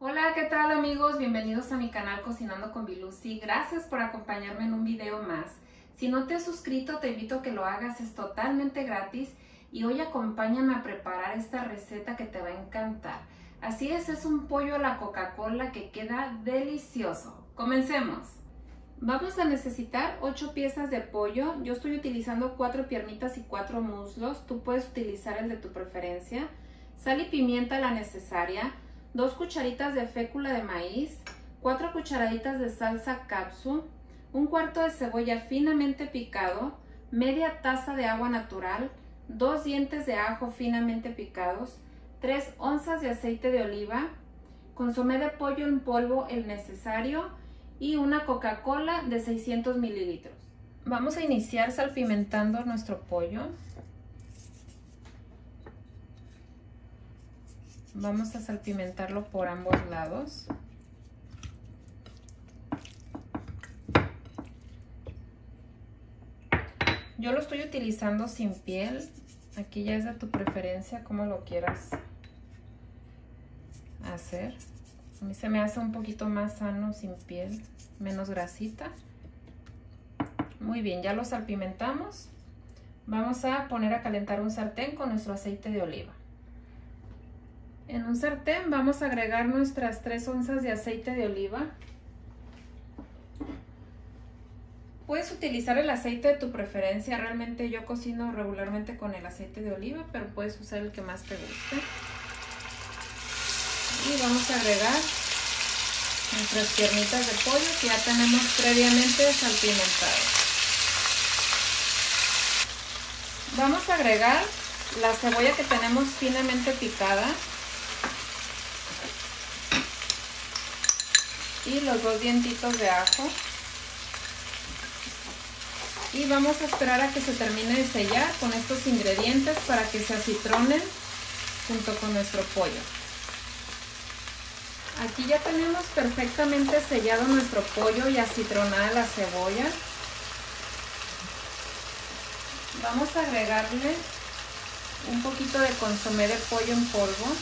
Hola, ¿qué tal amigos? Bienvenidos a mi canal Cocinando con Bilusi. Gracias por acompañarme en un video más. Si no te has suscrito, te invito a que lo hagas, es totalmente gratis y hoy acompáñame a preparar esta receta que te va a encantar. Así es, es un pollo a la Coca-Cola que queda delicioso. Comencemos. Vamos a necesitar 8 piezas de pollo. Yo estoy utilizando 4 piernitas y 4 muslos. Tú puedes utilizar el de tu preferencia. Sal y pimienta la necesaria. 2 cucharitas de fécula de maíz. 4 cucharaditas de salsa capsu. Un cuarto de cebolla finamente picado. Media taza de agua natural. 2 dientes de ajo finamente picados. 3 onzas de aceite de oliva. Consomé de pollo en polvo el necesario y una Coca-Cola de 600 mililitros. Vamos a iniciar salpimentando nuestro pollo. Vamos a salpimentarlo por ambos lados. Yo lo estoy utilizando sin piel. Aquí ya es de tu preferencia, como lo quieras hacer. A mí se me hace un poquito más sano sin piel, menos grasita. Muy bien, ya lo salpimentamos. Vamos a poner a calentar un sartén con nuestro aceite de oliva. En un sartén vamos a agregar nuestras 3 onzas de aceite de oliva. Puedes utilizar el aceite de tu preferencia. Realmente yo cocino regularmente con el aceite de oliva, pero puedes usar el que más te guste y vamos a agregar nuestras piernitas de pollo que ya tenemos previamente salpimentadas. Vamos a agregar la cebolla que tenemos finamente picada y los dos dientitos de ajo y vamos a esperar a que se termine de sellar con estos ingredientes para que se acitronen junto con nuestro pollo. Aquí ya tenemos perfectamente sellado nuestro pollo y acitronada la cebolla. Vamos a agregarle un poquito de consomé de pollo en polvo.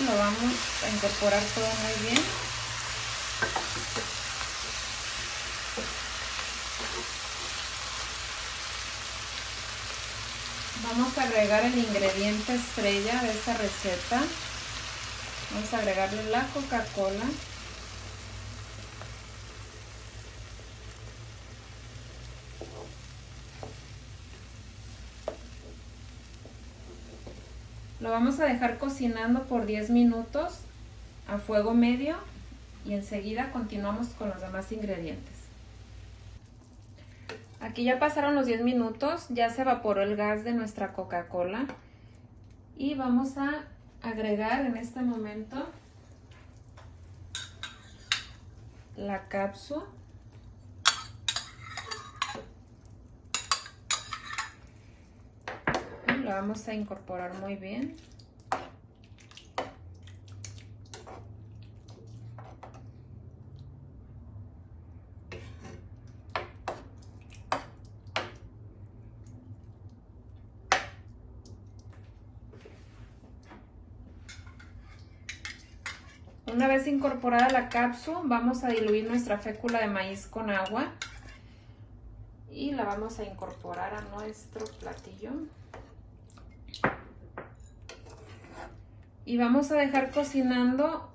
Y lo vamos a incorporar todo muy bien. Vamos a agregar el ingrediente estrella de esta receta. Vamos a agregarle la Coca-Cola. Lo vamos a dejar cocinando por 10 minutos a fuego medio y enseguida continuamos con los demás ingredientes. Aquí ya pasaron los 10 minutos, ya se evaporó el gas de nuestra Coca-Cola y vamos a agregar en este momento la cápsula. La vamos a incorporar muy bien. Una vez incorporada la cápsula, vamos a diluir nuestra fécula de maíz con agua y la vamos a incorporar a nuestro platillo. Y vamos a dejar cocinando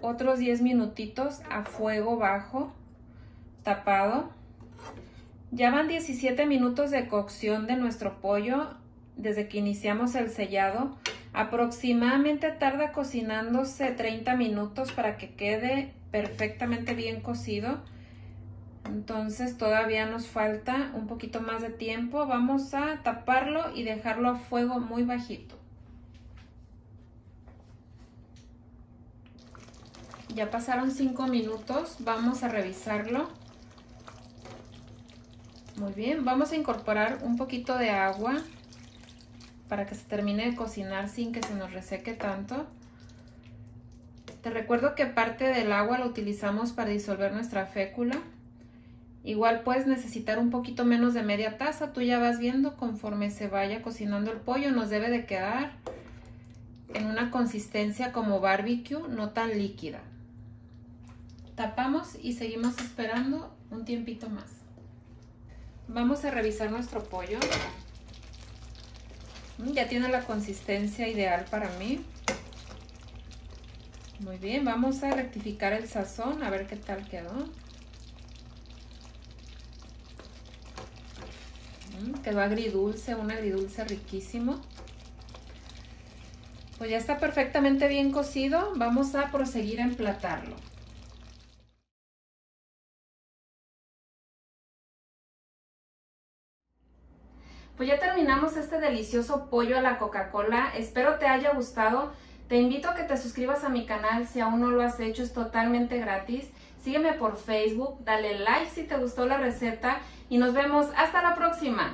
otros 10 minutitos a fuego bajo, tapado. Ya van 17 minutos de cocción de nuestro pollo desde que iniciamos el sellado. Aproximadamente tarda cocinándose 30 minutos para que quede perfectamente bien cocido. Entonces todavía nos falta un poquito más de tiempo. Vamos a taparlo y dejarlo a fuego muy bajito. Ya pasaron 5 minutos. Vamos a revisarlo. Muy bien, vamos a incorporar un poquito de agua para que se termine de cocinar sin que se nos reseque tanto. Te recuerdo que parte del agua la utilizamos para disolver nuestra fécula Igual puedes necesitar un poquito menos de media taza, tú ya vas viendo conforme se vaya cocinando el pollo, nos debe de quedar en una consistencia como barbecue, no tan líquida. Tapamos y seguimos esperando un tiempito más. Vamos a revisar nuestro pollo. Mm, ya tiene la consistencia ideal para mí. Muy bien, vamos a rectificar el sazón, a ver qué tal quedó. Mm, quedó agridulce, un agridulce riquísimo. Pues ya está perfectamente bien cocido. Vamos a proseguir a emplatarlo. Pues ya terminamos este delicioso pollo a la Coca-Cola. Espero te haya gustado. Te invito a que te suscribas a mi canal si aún no lo has hecho, es totalmente gratis. Sígueme por Facebook, dale like si te gustó la receta y nos vemos hasta la próxima.